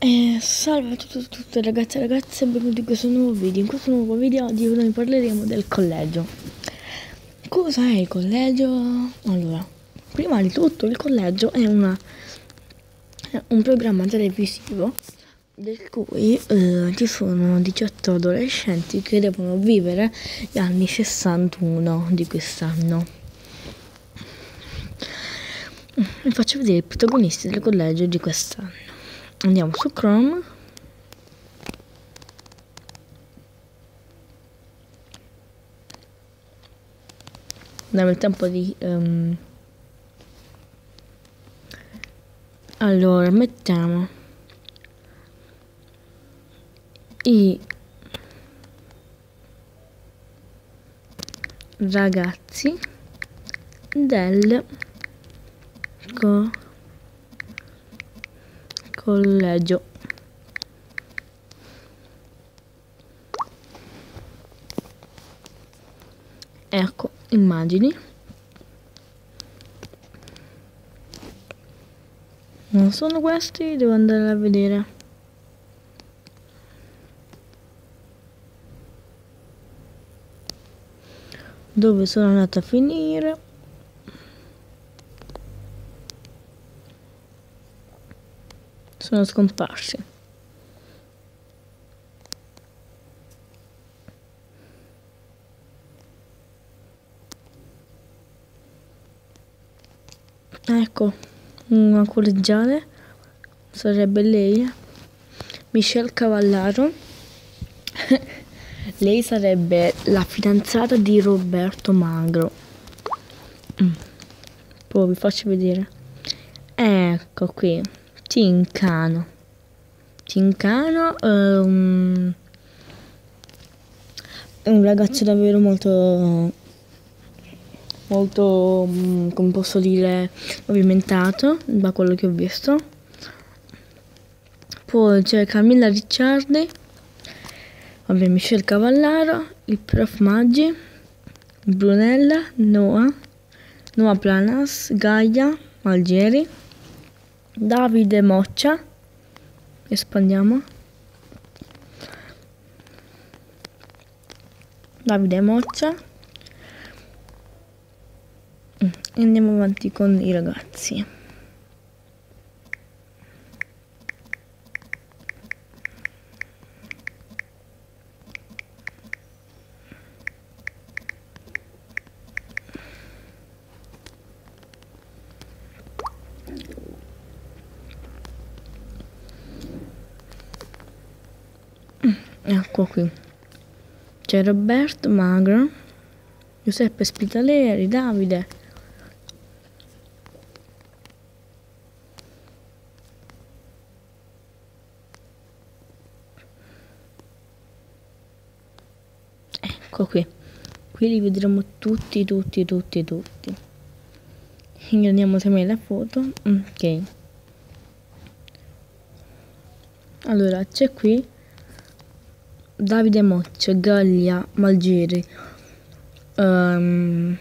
E salve a tutti e tutte ragazze e ragazze, benvenuti in questo nuovo video. In questo nuovo video oggi noi parleremo del collegio. Cosa è il collegio? Allora, prima di tutto il collegio è, una, è un programma televisivo del cui eh, ci sono 18 adolescenti che devono vivere gli anni 61 di quest'anno. Vi faccio vedere i protagonisti del collegio di quest'anno andiamo su Chrome. Diamo il tempo di um, allora mettiamo i ragazzi del co collegio. Ecco immagini. Non sono questi devo andare a vedere. Dove sono andata a finire sono scomparsi. Ecco, una collegiale sarebbe lei, Michelle Cavallaro. lei sarebbe la fidanzata di Roberto Magro. Mm. Poi vi faccio vedere. Ecco qui. Tincano. Tincano um, è un ragazzo davvero molto molto mm, come posso dire movimentato da quello che ho visto. Poi c'è Camilla Ricciardi. Vabbè Michelle Cavallaro il prof Maggi Brunella Noah Noah Planas Gaia Malgeri Davide Moccia. Espandiamo. Davide Moccia. E mm, andiamo avanti con i ragazzi ecco qui. C'è Roberto Magro Giuseppe Spitaleri Davide. Ecco qui. Qui li vedremo tutti tutti tutti tutti. Andiamo sempre la foto. Ok. Allora c'è qui Davide Moccia, Gallia, Malgeri, um,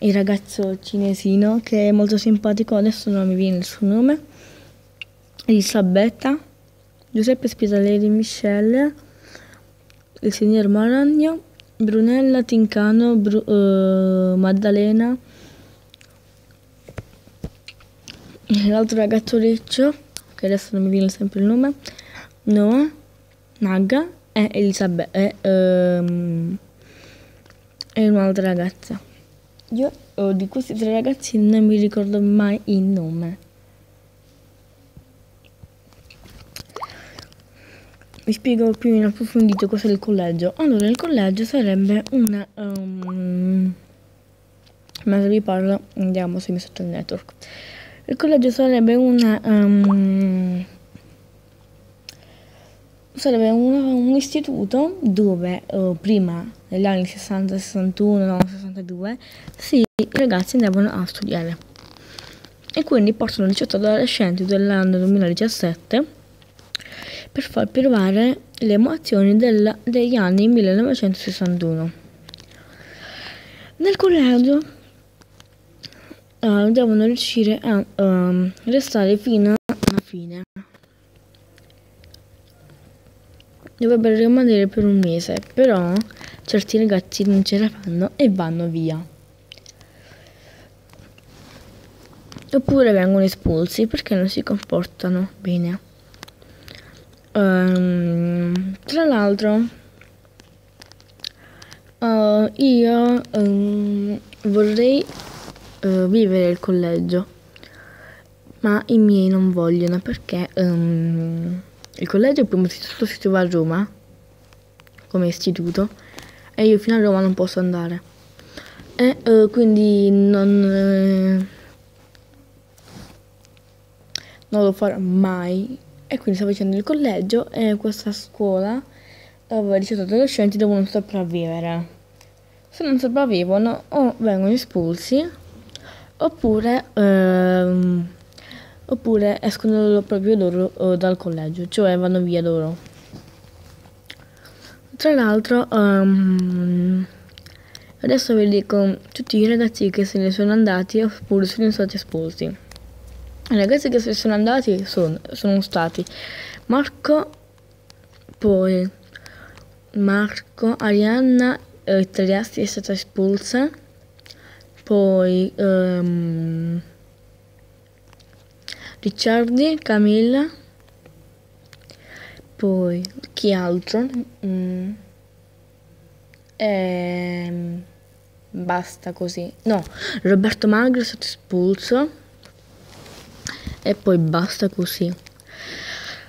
il ragazzo cinesino che è molto simpatico, adesso non mi viene il suo nome, Elisabetta, Giuseppe Spitaleri, Michelle, il signor Maragno, Brunella, Tincano, Bru uh, Maddalena, l'altro ragazzo riccio, che adesso non mi viene sempre il nome, Noah, Naga, è Elisabetta, è, um, è un'altra ragazza. Io oh, di questi tre ragazzi non mi ricordo mai il nome. Vi spiego più in approfondito cos'è il collegio. Allora, il collegio sarebbe una... Um, mentre vi parlo, andiamo se mi sotto il network. Il collegio sarebbe una... Um, sarebbe un, un istituto dove uh, prima negli anni 60, 61, no, 62 sì, i ragazzi andavano a studiare. E quindi portano 18 adolescenti dell'anno 2017 per far provare le emozioni del, degli anni 1961 nel collegio uh, devono riuscire a uh, restare fino alla fine dovrebbero rimanere per un mese, però certi ragazzi non ce la fanno e vanno via. Oppure vengono espulsi perché non si comportano bene. Um, tra l'altro, uh, io um, vorrei uh, vivere il collegio, ma i miei non vogliono perché um, il collegio prima di tutto si trova a Roma come istituto e io fino a Roma non posso andare e uh, quindi non, non lo farò mai e quindi sto facendo il collegio e questa scuola dove 18 adolescenti devono sopravvivere. Se non sopravvivono o vengono espulsi oppure, ehm, oppure escono proprio loro eh, dal collegio, cioè vanno via loro. Tra l'altro, um, adesso vi dico tutti i ragazzi che se ne sono andati oppure sono stati espulsi. I ragazzi che se ne sono andati sono, sono stati Marco, poi Marco, Arianna eh, Triasti è stata espulsa, poi um, Ricciardi, Camilla, poi chi altro? Mm. E, ehm, basta così. No, Roberto Magro è stato espulso e poi basta così.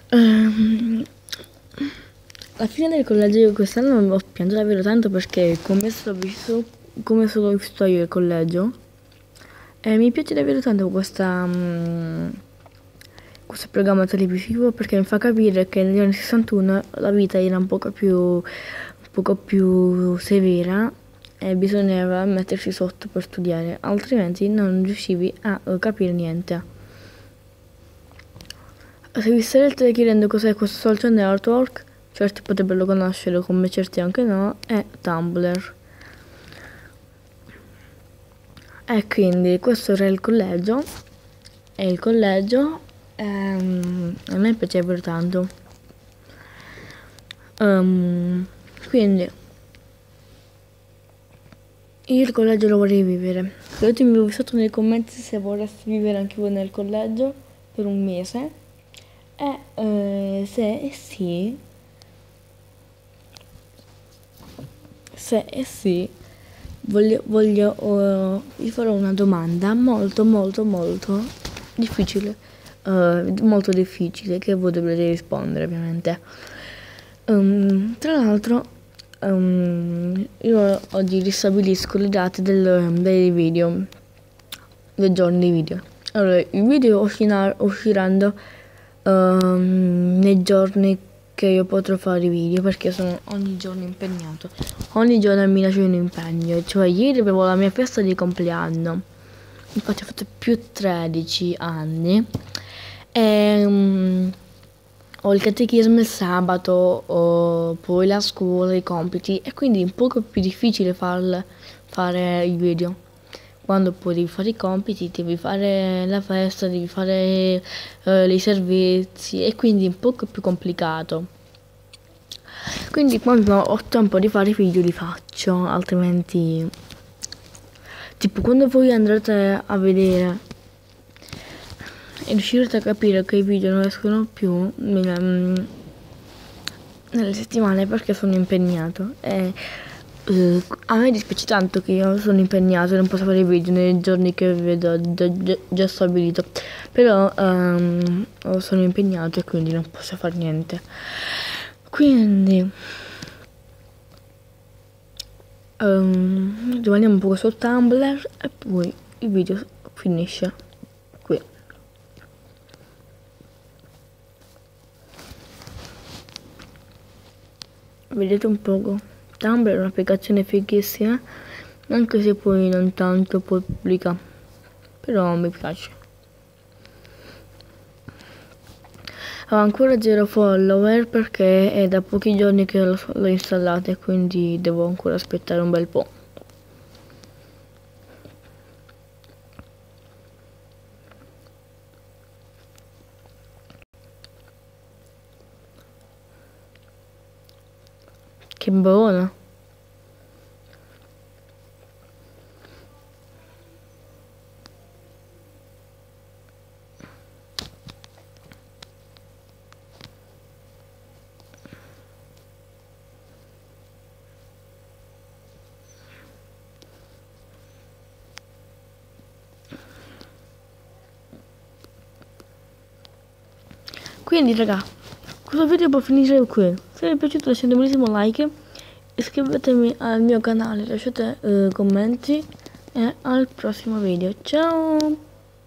Um, alla fine del collegio di quest'anno ho pianto davvero tanto perché come sono visto, come sono visto io il collegio, e mi piace davvero tanto questa, um, questo programma televisivo perché mi fa capire che negli anni 61 la vita era un poco più, un poco più severa e bisognava mettersi sotto per studiare, altrimenti non riuscivi a capire niente. Se vi starete chiedendo cos'è questo social network, certi potrebbero conoscerlo come certi anche no, è Tumblr. E quindi questo era il collegio e il collegio ehm, a me piaceva tanto. Um, quindi io il collegio lo vorrei vivere. Scrivetemi sotto nei commenti se vorreste vivere anche voi nel collegio per un mese e eh, se sì, se sì, voglio, voglio uh, vi farò una domanda molto molto molto difficile, uh, molto difficile che voi dovrete rispondere ovviamente. Um, tra l'altro um, io oggi ristabilisco le date del, dei video, dei giorni dei video. Allora, i video usciranno um, nei giorni che io potrò fare i video perché sono ogni giorno impegnato. Ogni giorno mi lascio un impegno, cioè ieri avevo la mia festa di compleanno. Infatti ho fatto più 13 anni. E, um, ho il catechismo il sabato, ho poi la scuola, i compiti e quindi è un poco più difficile farle, fare i video quando poi devi fare i compiti, devi fare la festa, devi fare eh, i servizi e quindi è un po' più complicato. Quindi quando ho tempo di fare i video li faccio, altrimenti tipo quando voi andrete a vedere riuscirete a capire che i video non escono più mm, nelle settimane perché sono impegnato e Uh, a me dispiace tanto che io sono impegnato e non posso fare i video nei giorni che vedo già, già stabilito. Però um, sono impegnato e quindi non posso fare niente. Quindi um, rimaniamo un po' su Tumblr e poi il video finisce qui. Vedete un poco? Tumblr è un'applicazione fighissima, anche se poi non tanto pubblica, però mi piace. Ho ancora zero follower perché è da pochi giorni che l'ho installata e quindi devo ancora aspettare un bel po'. Che buona. Quindi raga, questo video può finire qui. Se vi è piaciuto lasciate un bellissimo like, iscrivetevi al mio canale, lasciate uh, commenti e al prossimo video. Ciao!